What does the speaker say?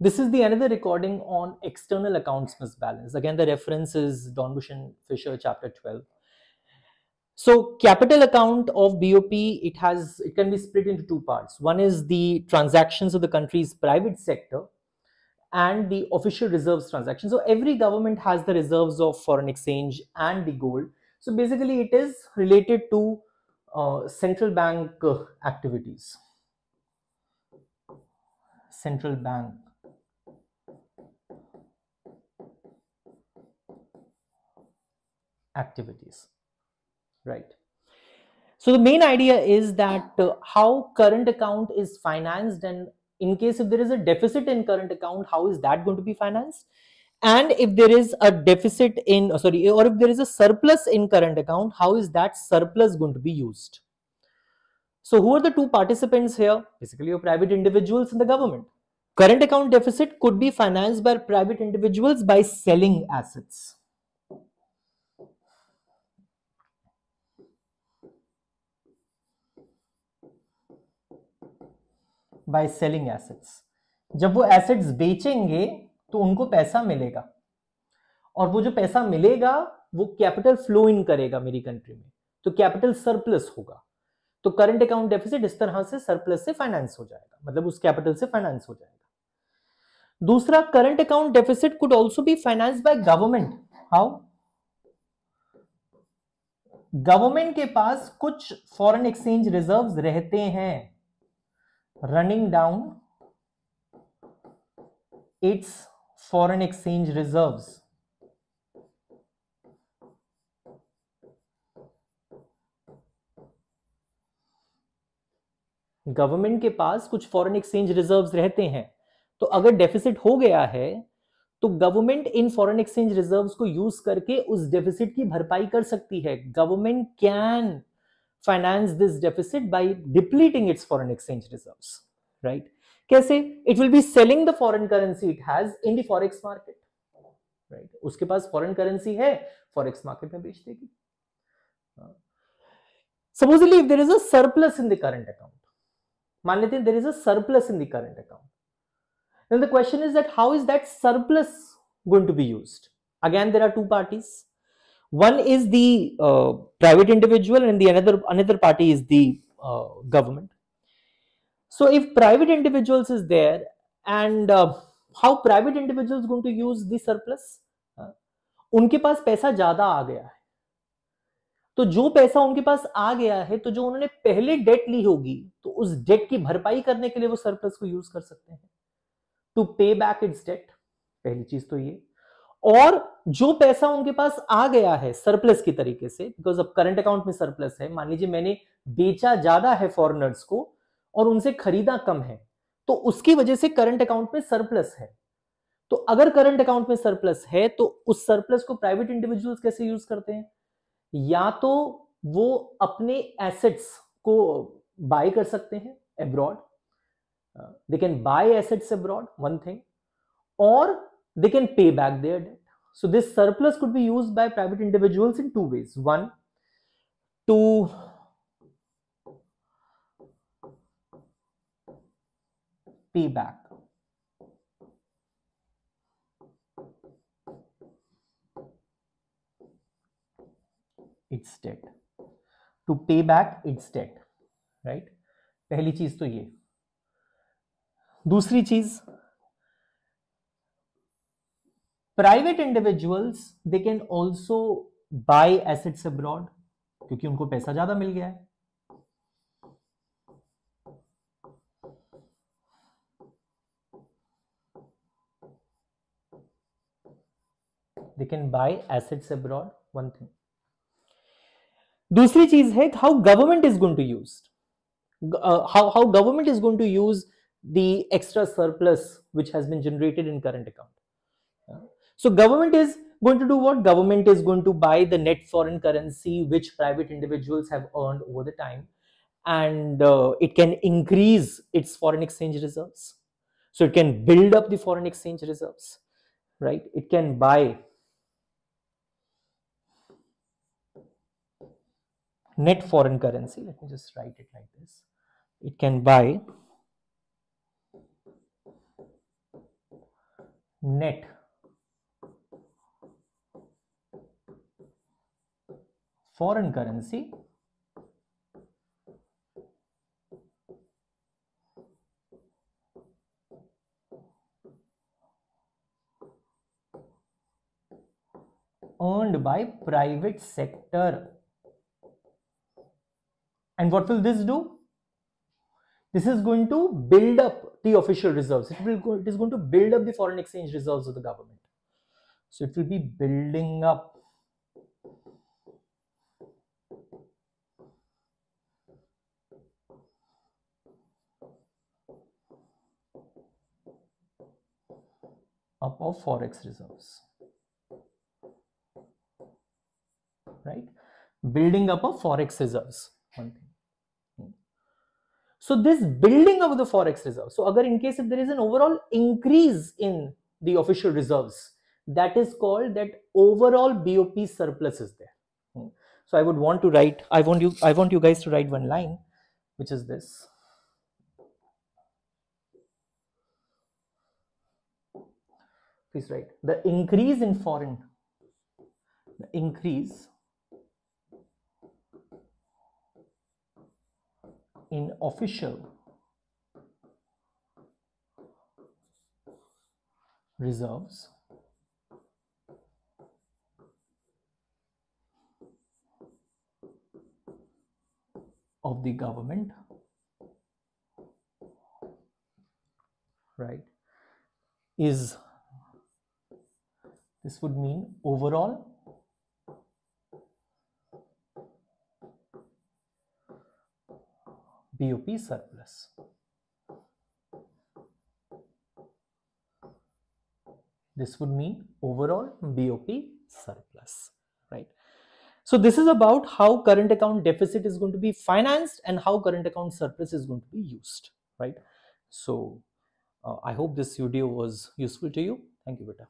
This is the another recording on external accounts must balance. Again, the reference is Dornbusch and Fisher, chapter 12. So capital account of BOP, it has it can be split into two parts. One is the transactions of the country's private sector and the official reserves transaction. So every government has the reserves of foreign exchange and the gold. So basically it is related to uh, central bank uh, activities. Central bank activities right? So the main idea is that uh, how current account is financed and in case if there is a deficit in current account how is that going to be financed? And if there is a deficit in uh, sorry or if there is a surplus in current account how is that surplus going to be used? So who are the two participants here? Basically your private individuals and the government. Current account deficit could be financed by private individuals by selling assets by selling assets जब वो assets बेचेंगे तो उनको पैसा मिलेगा। और वो जो पैसा मिलेगा, वो कैपिटल फ्लो इन करेगा मेरी कंट्री में। तो कैपिटल सरप्लस होगा। तो करंट अकाउंट डेफिसिट इस तरह से सरप्लस से फाइनेंस हो जाएगा। मतलब उस कैपिटल से फाइनेंस हो जाएगा। दूसरा current account deficit could also be finance by government how government के पास कुछ फॉरेन एक्सचेंज रिजर्व्स रहते हैं। Running down its foreign exchange reserves. Government के पास कुछ फॉरेन एक्सचेंज रिजर्व्स रहते हैं तो अगर डेफिसिट हो गया है तो गवर्नमेंट इन फॉरेन एक्सचेंज रिजर्व्स को यूज़ करके उस डेफिसिट की भरपाई कर सकती है government can finance this deficit by depleting its foreign exchange reserves right कैसे it will be selling the foreign currency it has in the forex market right उसके पास foreign currency है forex market में बेच देगी supposedly if there is a surplus in the current account मान लेते हैं there is a surplus in the current account then the question is that how is that surplus going to be used again there are two parties One is the uh, private individual and the another another party is the uh, government so if private individuals is there and uh, how private individuals going to use the surplus उनके पास पैसा ज़्यादा आ गया है तो जो पैसा उनके पास आ गया है तो जो उन्होंने पहले डेट ली होगी तो उस डेट की भरपाई करने के लिए वो सरप्लस को यूज़ कर सकते हैं टू पे बैक इट्स डेट पहली चीज़ तो ये और जो पैसा उनके पास आ गया है सरप्लस की तरीके से बिकॉज़ अब करंट अकाउंट में सरप्लस है, मान लीजिए मैंने बेचा ज़्यादा है फॉरनर्स को और उनसे खरीदा कम है तो उसकी वजह से करंट अकाउंट में सरप्लस है। तो अगर करंट अकाउंट में सरप्लस है तो उस सरप्लस को प्राइवेट इंडिविजुअल्स कैसे यूज़ करते हैं? या तो वो अपने एसेट्स को बाय कर सकते हैं abroad they can buy assets abroad one thing और they can pay back their debt. So this surplus could be used by private individuals in two ways. One, to pay back. its debt to pay back its debt right पहली चीज़ तो ये दूसरी चीज़ private individuals they can also buy assets abroad क्योंकि उनको पैसा ज़्यादा मिल गया है। They can buy assets abroad one thing दूसरी चीज़ है how government is going to use how how government is going to use the extra surplus has been generated in current account So government is going to do what? Government is going to buy the net foreign currency which private individuals have earned over the time and uh, it can increase its foreign exchange reserves. So it can build up the foreign exchange reserves, right? It can buy net foreign currency. Let me just write it like this. It can buy net foreign currency. Earned by private sector. And what will this do? This is going to build up the official reserves. It will go, it is going to build up the foreign exchange reserves of the government. So it will be building up up of forex reserves right? Building up of forex reserves one thing. So this building of the forex reserve so agar in case if there is an overall increase in the official reserves that is called that overall bop surplus is there. So i would want to write i want you i want you guys to write one line which is this write the increase in foreign the increase in official reserves of the government right is this would mean overall BOP surplus. This would mean overall BOP surplus, right? So this is about how current account deficit is going to be financed and how current account surplus is going to be used, right? So uh, I hope this video was useful to you. Thank you, Beta.